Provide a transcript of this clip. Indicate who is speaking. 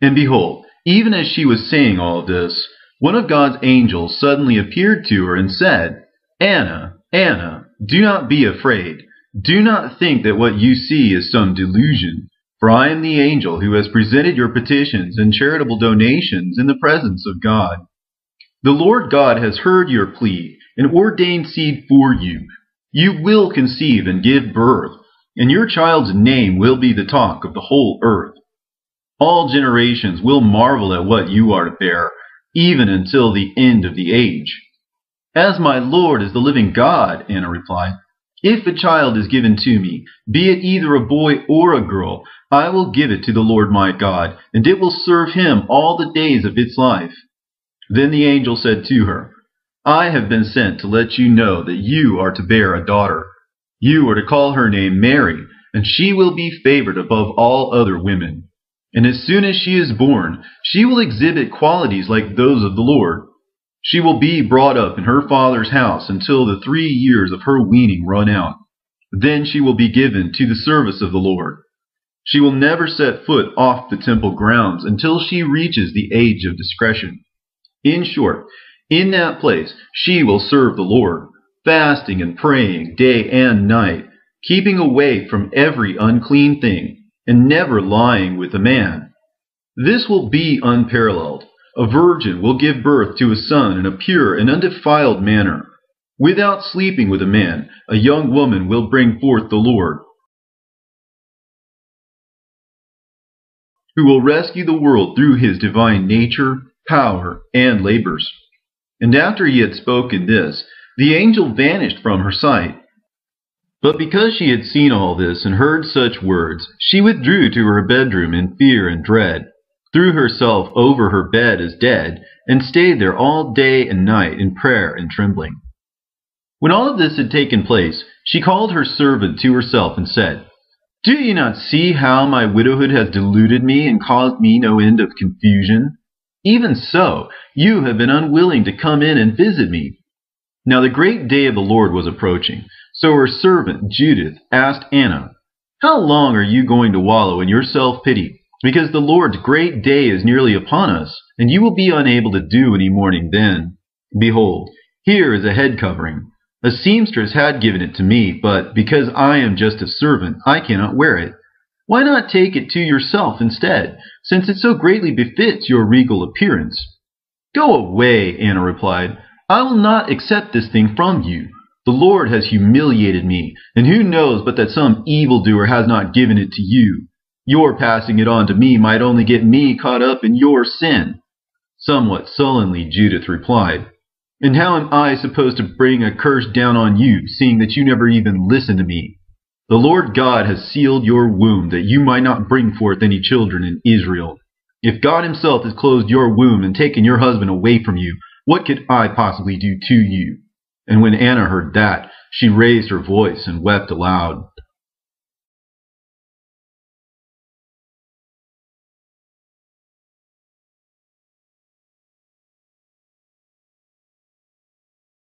Speaker 1: And behold, even as she was saying all this, one of God's angels suddenly appeared to her and said, Anna, Anna, do not be afraid. Do not think that what you see is some delusion, for I am the angel who has presented your petitions and charitable donations in the presence of God. The Lord God has heard your plea and ordained seed for you. You will conceive and give birth, and your child's name will be the talk of the whole earth. All generations will marvel at what you are to bear, even until the end of the age. As my Lord is the living God, Anna replied, if a child is given to me, be it either a boy or a girl, I will give it to the Lord my God, and it will serve him all the days of its life. Then the angel said to her, I have been sent to let you know that you are to bear a daughter. You are to call her name Mary, and she will be favored above all other women. And as soon as she is born, she will exhibit qualities like those of the Lord. She will be brought up in her father's house until the three years of her weaning run out. Then she will be given to the service of the Lord. She will never set foot off the temple grounds until she reaches the age of discretion. In short, in that place she will serve the Lord, fasting and praying day and night, keeping away from every unclean thing, and never lying with a man. This will be unparalleled. A virgin will give birth to a son in a pure and undefiled manner. Without sleeping with a man, a young woman will bring forth the Lord, who will rescue the world through his divine nature, power, and labors. And after he had spoken this, the angel vanished from her sight. But because she had seen all this and heard such words, she withdrew to her bedroom in fear and dread, threw herself over her bed as dead, and stayed there all day and night in prayer and trembling. When all of this had taken place, she called her servant to herself and said, Do you not see how my widowhood has deluded me and caused me no end of confusion? Even so, you have been unwilling to come in and visit me. Now the great day of the Lord was approaching, so her servant Judith asked Anna, How long are you going to wallow in your self-pity? Because the Lord's great day is nearly upon us, and you will be unable to do any mourning then. Behold, here is a head covering. A seamstress had given it to me, but because I am just a servant, I cannot wear it. Why not take it to yourself instead, since it so greatly befits your regal appearance? Go away, Anna replied. I will not accept this thing from you. The Lord has humiliated me, and who knows but that some evildoer has not given it to you? Your passing it on to me might only get me caught up in your sin. Somewhat sullenly, Judith replied, And how am I supposed to bring a curse down on you, seeing that you never even listen to me? The Lord God has sealed your womb, that you might not bring forth any children in Israel. If God himself has closed your womb and taken your husband away from you, what could I possibly do to you? And when Anna heard that, she raised her voice and wept aloud.